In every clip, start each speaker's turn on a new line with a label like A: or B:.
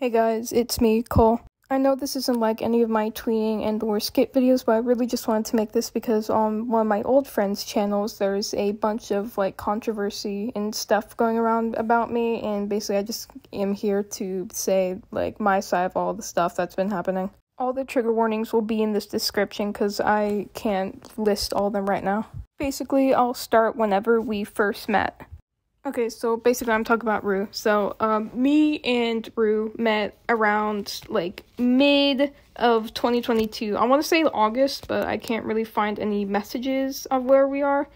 A: Hey guys, it's me, Cole. I know this isn't like any of my tweening and or skit videos, but I really just wanted to make this because on one of my old friends' channels, there's a bunch of like controversy and stuff going around about me, and basically I just am here to say like my side of all the stuff that's been happening. All the trigger warnings will be in this description because I can't list all of them right now. Basically, I'll start whenever we first met. Okay, so basically, I'm talking about Rue. So, um, me and Rue met around like mid of 2022. I want to say August, but I can't really find any messages of where we are,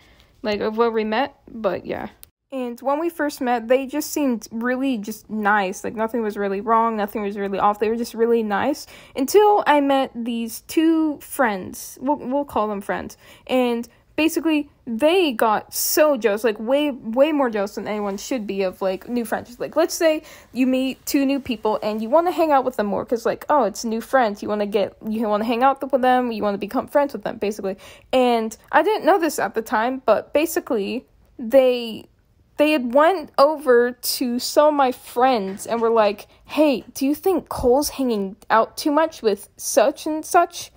A: like of where we met. But yeah. And when we first met, they just seemed really just nice. Like nothing was really wrong, nothing was really off. They were just really nice until I met these two friends. We'll we'll call them friends. And basically they got so jealous like way way more jealous than anyone should be of like new friends. Like let's say you meet two new people and you want to hang out with them more because like oh it's new friends. You want to get you want to hang out with them you want to become friends with them basically. And i didn't know this at the time but basically they they had went over to some of my friends and were like hey do you think cole's hanging out too much with such and such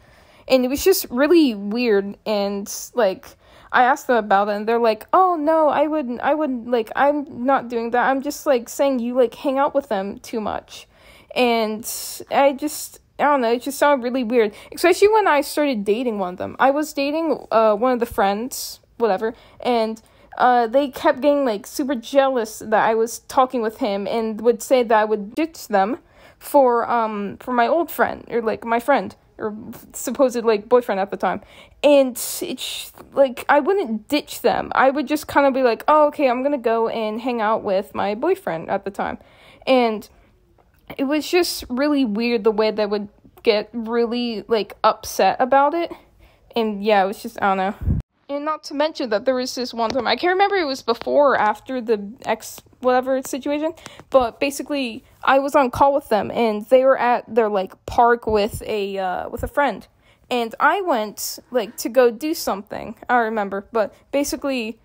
A: and it was just really weird and like I asked them about it and they're like, "Oh no, I wouldn't I wouldn't like I'm not doing that. I'm just like saying you like hang out with them too much." And I just I don't know, it just sounded really weird, especially when I started dating one of them. I was dating uh one of the friends, whatever, and uh, they kept getting like super jealous that I was talking with him and would say that I would ditch them for um for my old friend or like my friend or supposed like boyfriend at the time. And it's like i wouldn't ditch them. I would just kind of be like oh okay i'm gonna go and hang out with my boyfriend at the time. And it was just really weird the way they would get really like upset about it. And yeah it was just i don't know and not to mention that there was this one time I can't remember it was before or after the ex whatever situation, but basically I was on call with them and they were at their like park with a uh, with a friend. And I went like to go do something. I remember, but basically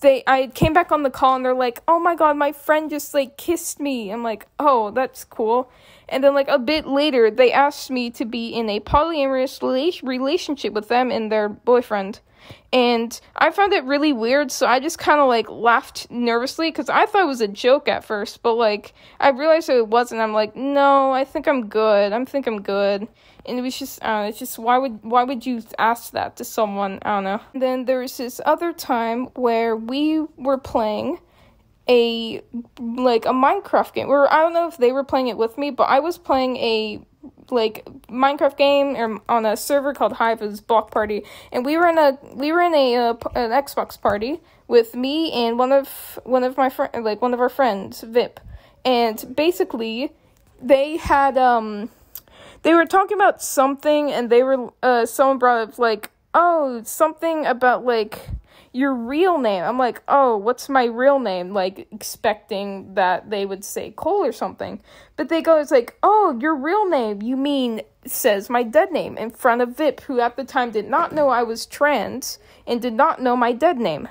A: they I came back on the call and they're like, "Oh my god, my friend just like kissed me." I'm like, "Oh, that's cool." And then like a bit later, they asked me to be in a polyamorous relationship with them and their boyfriend and I found it really weird, so I just kind of like laughed nervously because I thought it was a joke at first, but like I realized it wasn't. I'm like, no, I think I'm good. I think I'm good, and it was just, it's just why would why would you ask that to someone? I don't know. And then there was this other time where we were playing a like a Minecraft game. Where I don't know if they were playing it with me, but I was playing a like Minecraft game or on a server called Hive's Block Party, and we were in a we were in a uh, an Xbox party with me and one of one of my friend like one of our friends Vip, and basically they had um they were talking about something and they were uh someone brought up like oh something about like your real name. I'm like, oh, what's my real name? Like, expecting that they would say Cole or something. But they go, it's like, oh, your real name. You mean, says my dead name in front of Vip, who at the time did not know I was trans and did not know my dead name.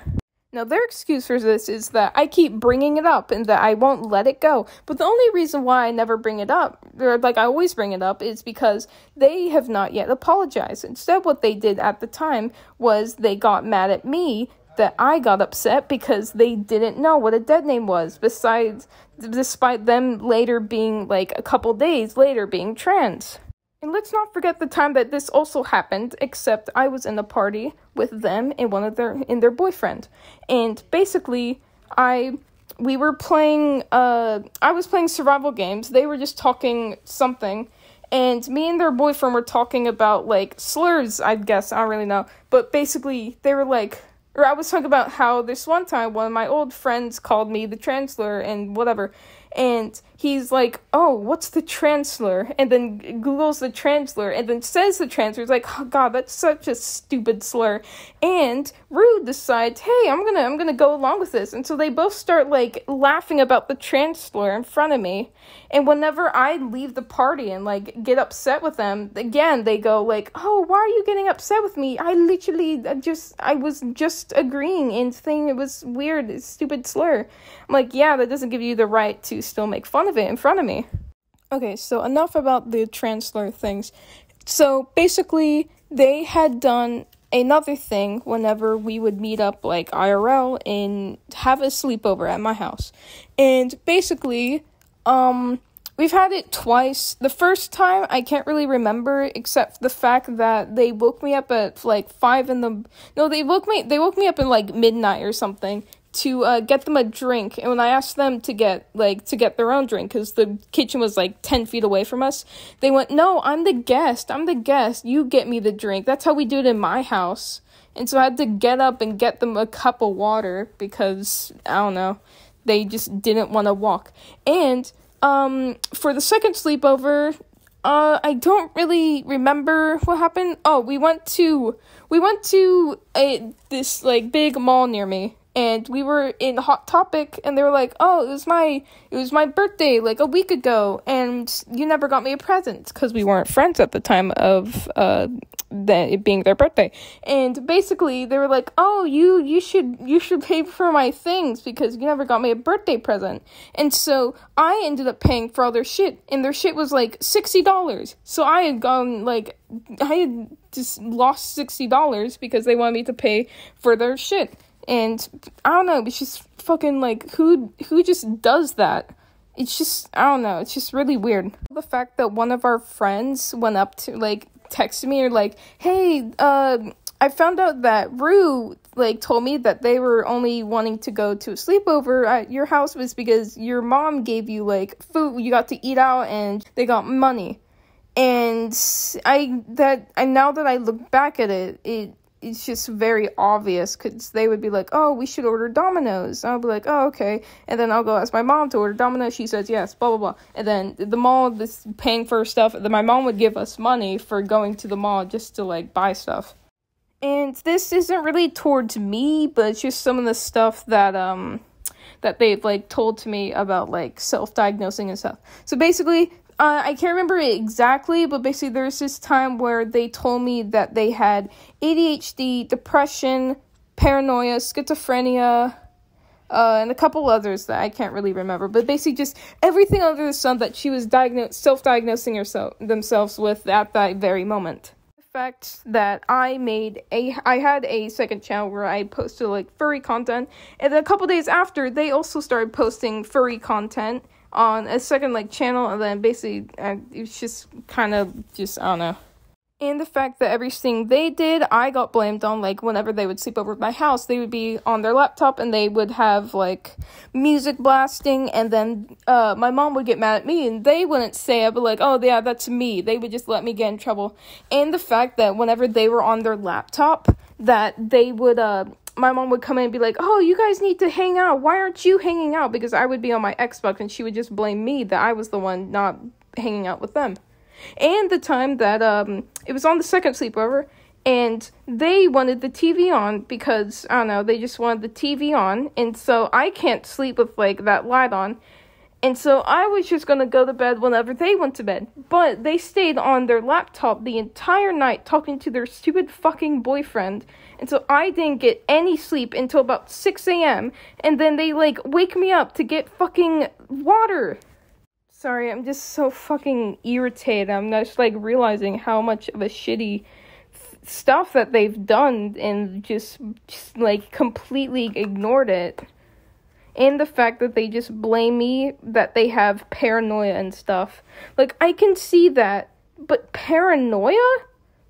A: Now, their excuse for this is that I keep bringing it up and that I won't let it go. But the only reason why I never bring it up, or like I always bring it up, is because they have not yet apologized. Instead, what they did at the time was they got mad at me that I got upset because they didn't know what a dead name was, besides, despite them later being like a couple days later being trans. And let's not forget the time that this also happened, except I was in a party with them and one of their and their boyfriend. And basically I we were playing uh I was playing survival games. They were just talking something and me and their boyfriend were talking about like slurs, I guess, I don't really know. But basically they were like or I was talking about how this one time one of my old friends called me the Transler and whatever and he's like, "Oh, what's the transler?" And then Google's the transler, and then says the transler. He's like, "Oh God, that's such a stupid slur." And Rue decides, "Hey, I'm gonna, I'm gonna go along with this." And so they both start like laughing about the transler in front of me. And whenever I leave the party and like get upset with them, again they go like, "Oh, why are you getting upset with me? I literally just, I was just agreeing and saying it was weird, stupid slur." I'm like, "Yeah, that doesn't give you the right to." still make fun of it in front of me. Okay, so enough about the transler things. So basically, they had done another thing whenever we would meet up like IRL and have a sleepover at my house. And basically, um we've had it twice. The first time I can't really remember except the fact that they woke me up at like 5 in the No, they woke me they woke me up in like midnight or something to uh, get them a drink. And when i asked them to get like to get their own drink because the kitchen was like 10 feet away from us they went no i'm the guest. I'm the guest. You get me the drink. That's how we do it in my house. And so i had to get up and get them a cup of water because i don't know they just didn't want to walk. And um for the second sleepover uh i don't really remember what happened. Oh we went to we went to a this like big mall near me and we were in hot topic and they were like oh it was my it was my birthday like a week ago and you never got me a present because we weren't friends at the time of uh that it being their birthday. And basically they were like oh you you should you should pay for my things because you never got me a birthday present. And so i ended up paying for all their shit and their shit was like $60 so i had gone like i had just lost $60 because they wanted me to pay for their shit and I don't know, it's just fucking like who who just does that? It's just I don't know, it's just really weird. The fact that one of our friends went up to like texted me or like, "Hey, uh I found out that Rue like told me that they were only wanting to go to a sleepover at your house was because your mom gave you like food you got to eat out and they got money." And I that and now that I look back at it, it it's just very obvious because they would be like, "Oh, we should order Domino's." I'll be like, "Oh, okay," and then I'll go ask my mom to order Domino's. She says yes, blah blah blah, and then the mall is paying for stuff. Then my mom would give us money for going to the mall just to like buy stuff. And this isn't really towards me, but it's just some of the stuff that um that they've like told to me about like self-diagnosing and stuff. So basically, uh, I can't remember it exactly, but basically there's this time where they told me that they had ADHD, depression, paranoia, schizophrenia, uh, and a couple others that I can't really remember. But basically, just everything under the sun that she was diagnosed, self-diagnosing herself themselves with at that very moment. The fact that I made a, I had a second channel where I posted like furry content, and a couple days after, they also started posting furry content on a second like channel and then basically uh, it's just kind of just I don't know. And the fact that everything they did, I got blamed on. Like, whenever they would sleep over at my house, they would be on their laptop and they would have, like, music blasting. And then uh, my mom would get mad at me and they wouldn't say it, but, like, oh, yeah, that's me. They would just let me get in trouble. And the fact that whenever they were on their laptop, that they would, uh, my mom would come in and be like, "Oh, you guys need to hang out. Why aren't you hanging out?" Because I would be on my Xbox and she would just blame me that I was the one not hanging out with them. And the time that um it was on the second sleepover and they wanted the TV on because I don't know, they just wanted the TV on and so I can't sleep with like that light on. And so I was just gonna go to bed whenever they went to bed. But they stayed on their laptop the entire night talking to their stupid fucking boyfriend and so I didn't get any sleep until about 6 a.m. And then they like wake me up to get fucking water. Sorry, I'm just so fucking irritated. I'm just like realizing how much of a shitty stuff that they've done and just, just like completely ignored it. And the fact that they just blame me that they have paranoia and stuff. Like, I can see that, but paranoia?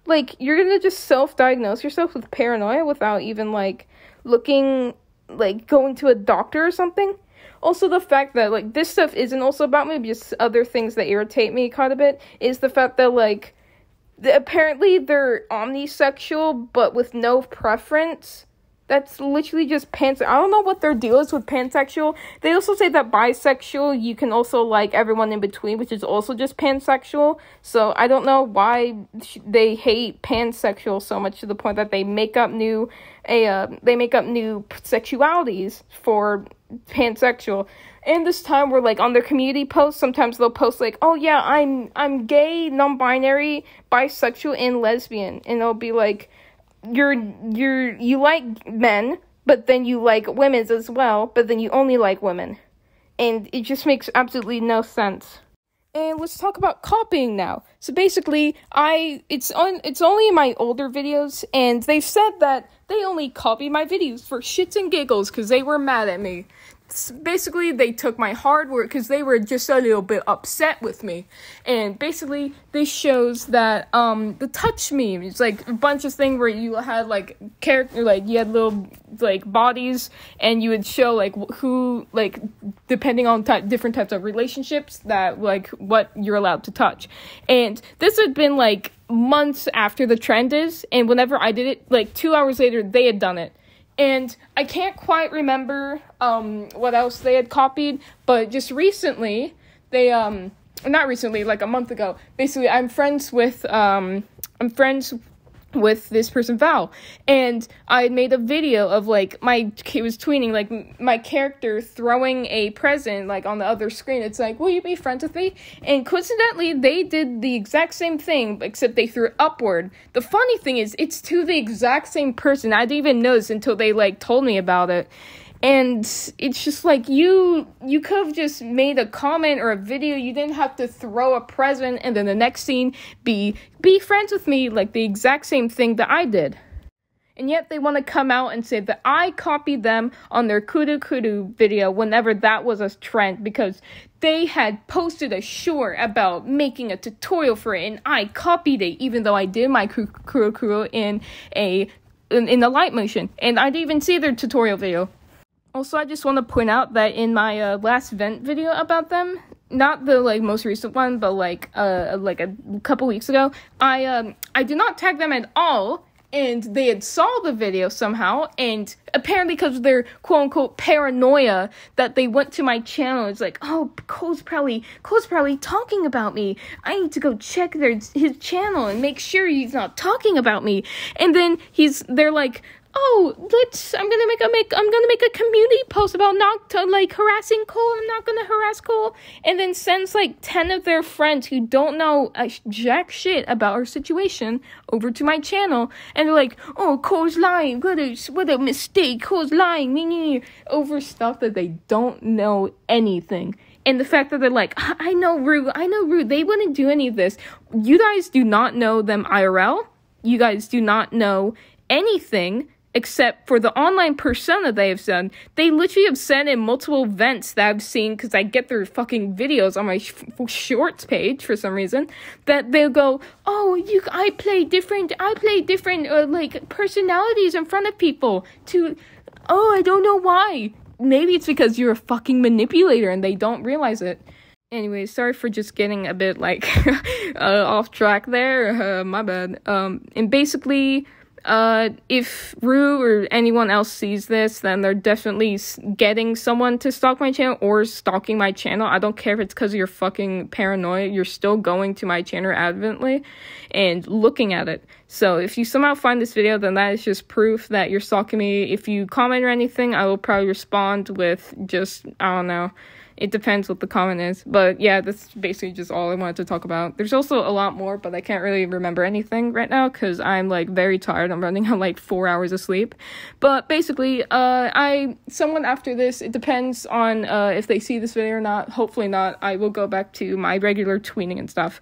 A: Like you're gonna just self-diagnose yourself with paranoia without even like looking like going to a doctor or something. Also the fact that like this stuff isn't also about me just other things that irritate me quite a bit is the fact that like apparently they're omnisexual but with no preference that's literally just pans. I don't know what their deal is with pansexual. They also say that bisexual, you can also like everyone in between, which is also just pansexual. So I don't know why they hate pansexual so much to the point that they make up new, a uh, they make up new sexualities for pansexual. And this time we're like on their community posts, sometimes they'll post like, "Oh yeah, I'm I'm gay, non-binary, bisexual, and lesbian," and they'll be like you're you're you like men, but then you like women's as well, but then you only like women. And it just makes absolutely no sense. And let's talk about copying now. So basically, I it's on it's only in my older videos and they've said that they only copy my videos for shits and giggles cuz they were mad at me basically they took my hard work because they were just a little bit upset with me. And basically this shows that um the touch meme it's like a bunch of things where you had like character like you had little like bodies and you would show like who like depending on ty- different types of relationships that like what you're allowed to touch. And this had been like months after the trend is and whenever i did it like two hours later they had done it and I can't quite remember um, what else they had copied, but just recently, they um not recently, like a month ago. Basically, I'm friends with um I'm friends with this person Val, and I made a video of like my he was tweening like my character throwing a present like on the other screen. It's like, will you be friends with me? And coincidentally, they did the exact same thing except they threw it upward. The funny thing is, it's to the exact same person. I didn't even notice until they like told me about it and it's just like you you could have just made a comment or a video. You didn't have to throw a present and then the next scene be be friends with me like the exact same thing that i did. And yet they want to come out and say that i copied them on their kudu kudu video whenever that was a trend because they had posted a short about making a tutorial for it and i copied it even though i did my kudu kudu in a in, in the light motion. And i didn't even see their tutorial video also, I just want to point out that in my uh, last vent video about them, not the like most recent one, but like uh like a couple weeks ago, I um I did not tag them at all, and they had saw the video somehow, and apparently because of their quote unquote paranoia that they went to my channel. It's like, oh, Cole's probably Cole's probably talking about me. I need to go check their his channel and make sure he's not talking about me. And then he's they're like, oh let's i'm gonna make a make i'm gonna make a community post about not to, like harassing cole i'm not gonna harass cole and then sends like 10 of their friends who don't know a jack shit about our situation over to my channel and they're like oh cole's lying what a what a mistake cole's lying over stuff that they don't know anything and the fact that they're like, I know Rue, I know Rue, they wouldn't do any of this. You guys do not know them IRL. You guys do not know anything except for the online persona they have done. They literally have sent in multiple events that I've seen because I get their fucking videos on my sh- shorts page for some reason that they'll go, "Oh, you, I play different, I play different uh, like personalities in front of people." To, oh, I don't know why. Maybe it's because you're a fucking manipulator and they don't realize it. Anyway, sorry for just getting a bit like uh, off track there. Uh, my bad. Um, and basically uh, if Rue or anyone else sees this, then they're definitely getting someone to stalk my channel or stalking my channel. I don't care if it's because you're fucking paranoid. You're still going to my channel adamantly and looking at it. So if you somehow find this video, then that is just proof that you're stalking me. If you comment or anything, I will probably respond with just, I don't know, it depends what the comment is. But yeah, that's basically just all I wanted to talk about. There's also a lot more, but I can't really remember anything right now because I'm like very tired. I'm running on like four hours of sleep. But basically, uh, I someone after this, it depends on uh, if they see this video or not. Hopefully not. I will go back to my regular tweening and stuff.